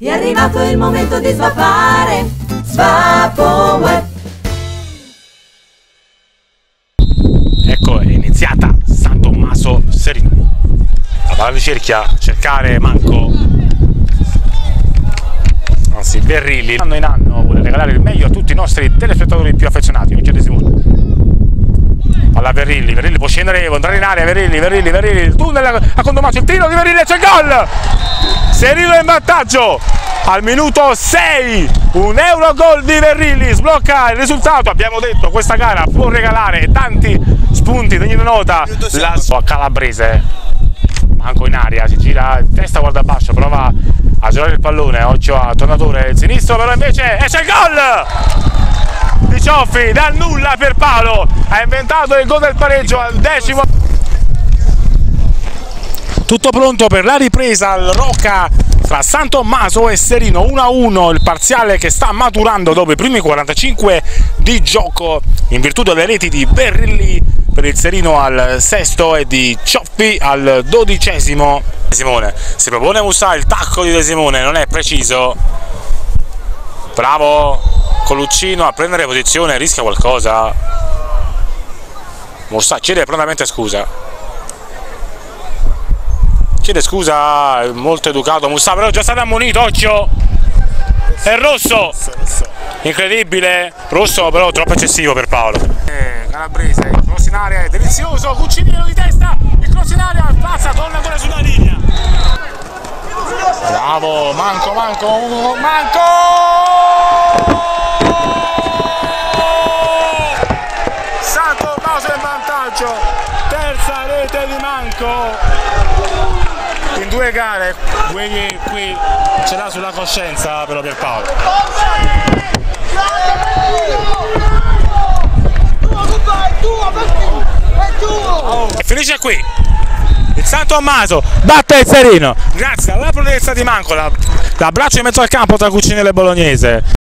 È arrivato il momento di svapare, Svapo Web. Ecco, è iniziata San Tommaso Serino. La palla cerchia, cercare Manco. Anzi, Berrilli. Anno in anno vuole regalare il meglio a tutti i nostri telespettatori più affezionati. Occhio di Alla Verrilli, Verrilli può scendere, può entrare in area, Verrilli, Verrilli, Verrilli, il tunnel a Condomaggio, il tiro di Verrilli, c'è il gol! Serino in vantaggio al minuto 6, un euro gol di Verrilli, sblocca il risultato, abbiamo detto questa gara può regalare tanti spunti, degnino nota, la a Calabrese, manco in aria, si gira testa, guarda basso, prova a girare il pallone, occhio a tornatore sinistro, però invece esce il gol! Di Cioffi dal nulla per Paolo ha inventato il gol del pareggio al decimo. Tutto pronto per la ripresa al Rocca tra San Tommaso e Serino. 1-1 il parziale che sta maturando dopo i primi 45 di gioco. In virtù delle reti di Berrilli per il Serino al sesto e di Cioffi al dodicesimo. Simone si propone Musa il tacco di De Simone non è preciso? Bravo Coluccino a prendere posizione rischia qualcosa? Mossa chiede prontamente scusa. Chiede scusa molto educato Musa però è già stato ammonito occhio. È rosso. Incredibile. Rosso però troppo eccessivo per Paolo. Eh, Calabrese cross in area è delizioso Cuccinino di testa il cross in area pazza torna ancora sulla linea. Bravo Manco Manco Manco vantaggio terza rete di Manco. In due gare. Quindi qui ce l'ha sulla coscienza però Pierpaolo. E finisce qui. Il Santo Ammaso batte il Serino. Grazie alla prudenza di Manco. L'abbraccio in mezzo al campo tra Cucinello e Bolognese